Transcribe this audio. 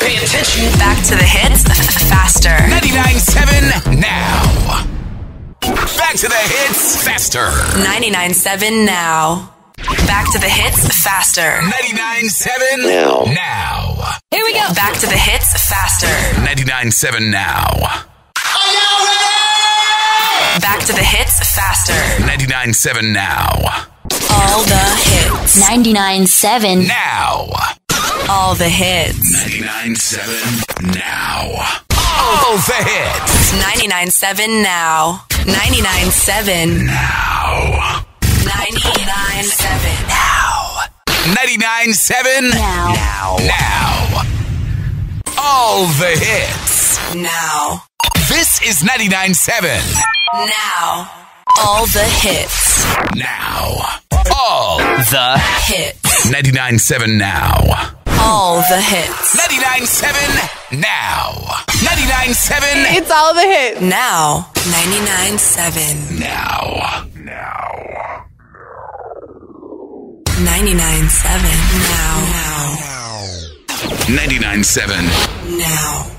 Pay attention. Back to the hits faster. 99.7 now. Back to the hits faster. 99.7 now. Back to the hits faster. 99.7 Now. now. Here we go. Back to the hits faster. 99.7 now. Are you ready? Back to the hits faster. 99.7 now. All the hits. 99.7. Now. All the hits. 99.7 now. All the hits 99.7 now. 99.7 now. 99.7 now. 99.7 Now. now. Now. All the hits. Now. This is 99.7 Now. All the hits. now. All the Hits. 99.7 now. All the hits. 99.7 now. 99.7 It's all the hits. Now. 99.7. now. Now. 99.7 now. Now. 99.7 Now.